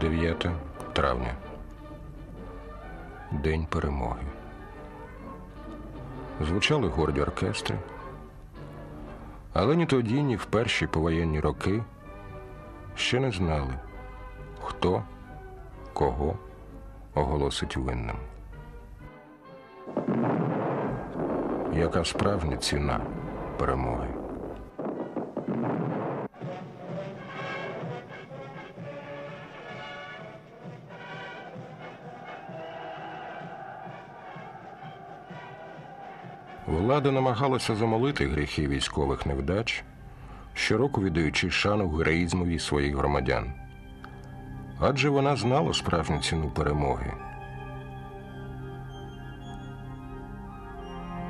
9 травня. День перемоги. Звучали горді оркестри. Але ні тоді, ні в перші повоєнні роки ще не знали, хто кого оголосить винним. Яка справжня ціна перемоги? Влада намагалася замолити гріхи військових невдач, щороку віддаючи шану героїзмові своїх громадян. Адже вона знала справжню ціну перемоги.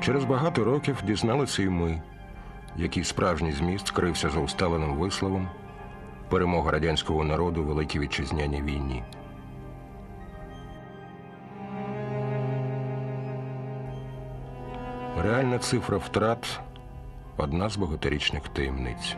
Через багато років дізналися і ми, який справжній зміст скрився за усталеним висловом перемога радянського народу у Великій Вітчизняній війні. Реальна цифра втрат одна з багаторічних таємниць.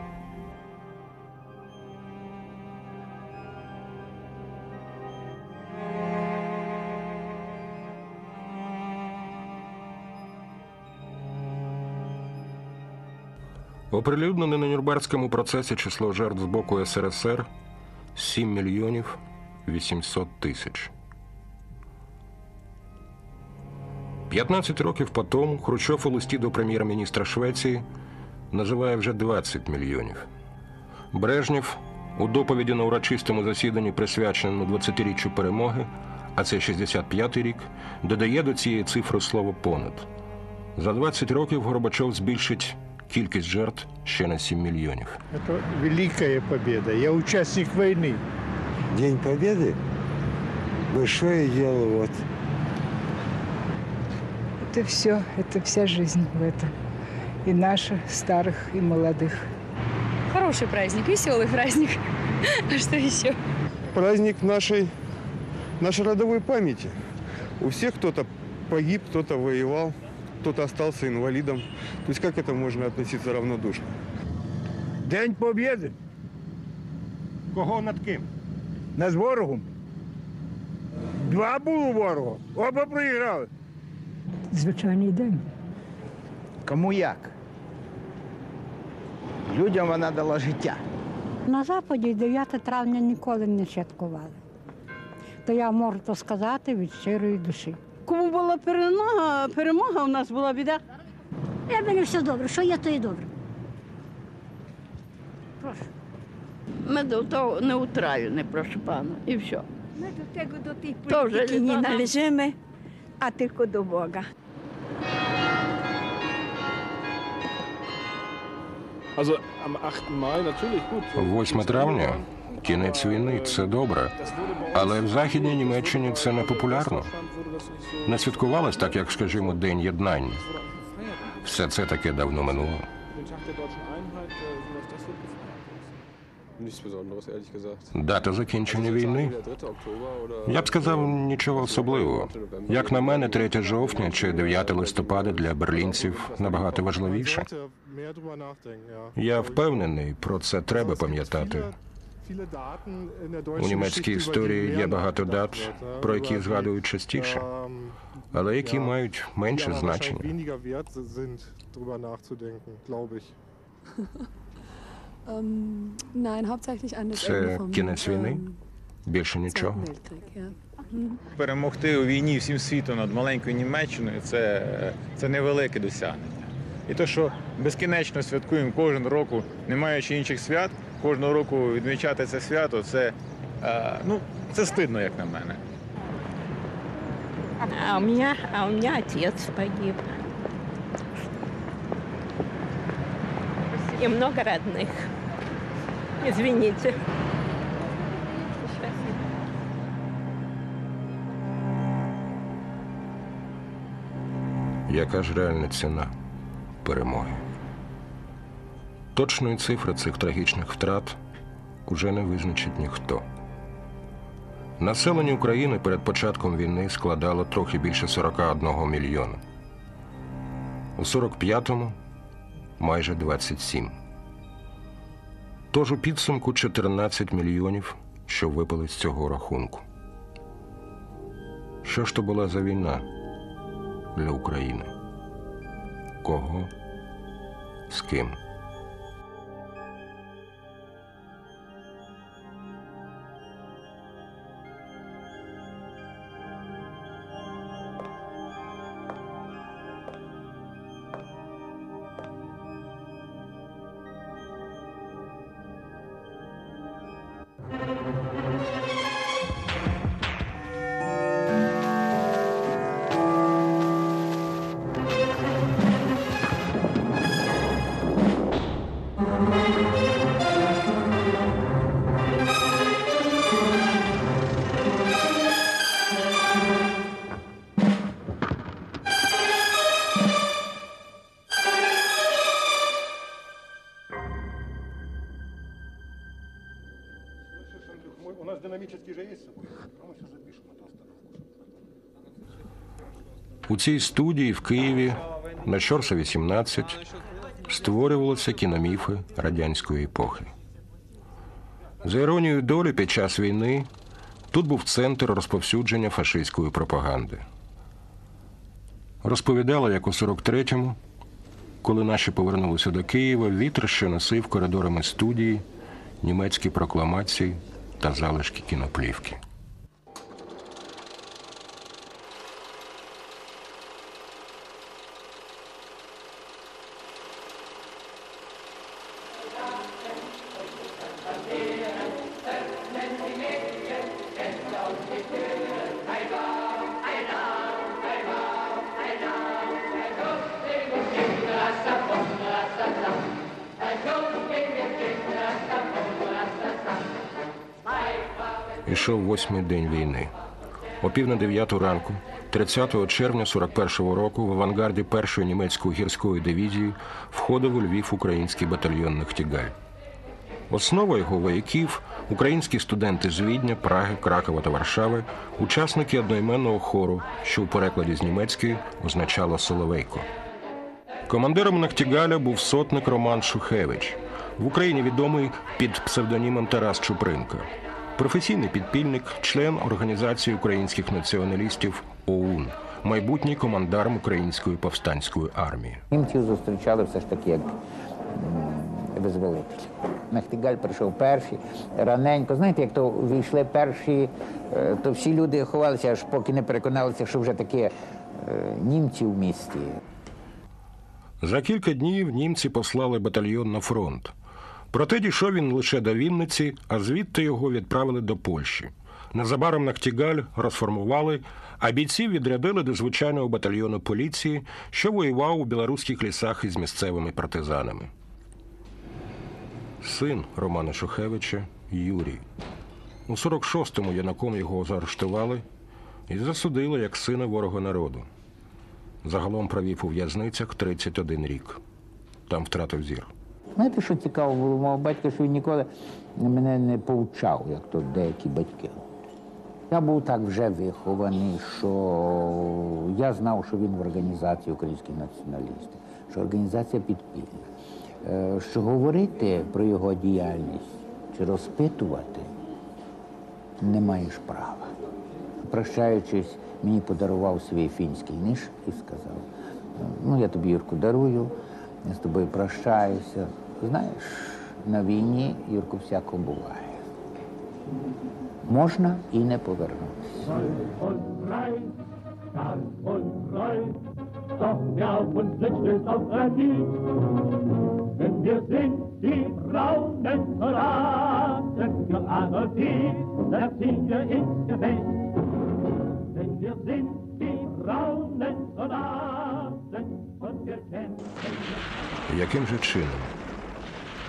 Оприлюднене на Нюрнберзькому процесі число жертв з боку СРСР 7 мільйонів 800 тисяч. 15 років по тому Хрущов у листі до прем'єр-міністра Швеції називає вже 20 мільйонів. Брежнєв у доповіді на урочистому засіданні, присвяченому 20-річчю перемоги, а це 65-й рік, додає до цієї цифри слово понад. За 20 років Горбачов збільшить кількість жертв ще на 7 мільйонів. Это великая победа. Я участник войны. День Победы – большое дело. Вот. Это все, это вся жизнь в этом. И наших, старых, и молодых. Хороший праздник, веселый праздник. А что еще? праздник нашей, нашей родовой памяти. У всех кто-то погиб, кто-то воевал, кто-то остался инвалидом. То есть как это можно относиться равнодушно? День Побєди. Кого над ким? Над ворогом. Два було ворога. Оба проіграли. Звичайний день. Кому як? Людям вона дала життя. На Заході 9 травня ніколи не святкували. То я можу то сказати від щирої душі. Кому була перемога, перемога у нас була біда. Я мене все добре, що є, то і добре. Прошу. Ми до того не утраю, не прошу пана. І все. Ми до tego до тих політики не належимо, а тільки до Бога. 8. Mai natürlich gut. 8 травня кінець війни це добре. Але в Західній Німеччині це не популярно. Не святкувалось так, як, скажімо, День єднання. Все це таке давно минуло. Дата закінчення війни. Der 3. Oktober oder Я б сказав нічого особливого. Як на мене, 3 жовтня чи 9 листопада для берлінців набагато важливіше. Я впевнений, про це треба пам'ятати. У німецькій історії є багато дат, про які згадують частіше, але які мають менше значення. Це Ende vom кінець війни? ähm, Більше нічого. Перемогти у війні всім світом над маленькою Німеччиною це, це невелике досягнення. І те, що безкінечно святкуємо кожен року, не маючи інших свят, кожного року відмічати це свято, це, е, ну, це стидно, як на мене. А у мене, а у мене отець погиб. И много родных. Извините. Яка ж реальна ціна перемоги? Точної цифри цих трагічних втрат уже не визначить ніхто. Населення України перед початком війни складало трохи більше 41 мільйона. У 45-му майже 27. Тож у підсумку 14 мільйонів що випали з цього рахунку. Що ж то була за війна для України? Кого? З ким? У нас динамический же есть с собой. А мы сейчас запишем эту остановку. У цій студії в Києві на Щорса 18 створювалися кіноміфи радянської епохи. За іронією долі під час війни тут був центр розповсюдження фашистської пропаганди. Розповідала, як у 43-му, коли наші повернулися до Києва, вітер ще носив коридорами студії німецькі прокламації та залишки кіноплівки. Ішов восьмий день війни. О пів на дев'яту ранку, 30 червня 41-го року, в авангарді першої німецької гірської дивізії входив у Львів український батальйон «Нахтігаль». Основа його вояків українські студенти з Відня, Праги, Кракова та Варшави, учасники одноіменного хору, що у перекладі з німецької означало Соловейко. Командиром Нахтігаля був сотник Роман Шухевич, в Україні відомий під псевдонімом Тарас Чупринка, професійний підпільник, член Організації українських націоналістів ОУН, майбутній командарм Української повстанської армії. Німців зустрічали все ж таки як м, визволителі. Нахтигаль прийшов перший, раненько. Знаєте, як то війшли перші, е, то всі люди ховалися, аж поки не переконалися, що вже таке е, німці в місті. За кілька днів німці послали батальйон на фронт. Проте дійшов він лише до Вінниці, а звідти його відправили до Польщі. Незабаром Нахтігаль розформували, а бійців відрядили до звичайного батальйону поліції, що воював у білоруських лісах із місцевими партизанами. Син Романа Шухевича Юрій. У 46-му юнаком його заарештували і засудили як сина ворога народу. Загалом провів у в'язницях 31 рік. Там втратив зір. Знаєте, що цікаво було мого батька, що він ніколи мене не повчав, як то деякі батьки. Я був так вже вихований, що я знав, що він в організації українських націоналістів, що організація підпільна. Е, Що говорити про його діяльність чи розпитувати не маєш права. Прощаючись, мені подарував свій фінський ніж і сказав: ну, я тобі Юрку дарую, я з тобою прощаюся. Знаєш, на війні, Юрку, всяко буває. Можна і не повернутися. Wir sind die braunen Яким же чином?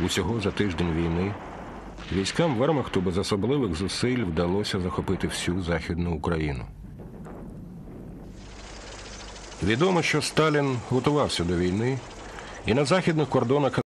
Усього за тиждень війни військам Вермахту без особливих зусиль вдалося захопити всю Західну Україну. Відомо, що Сталін готувався до війни і на західних кордонах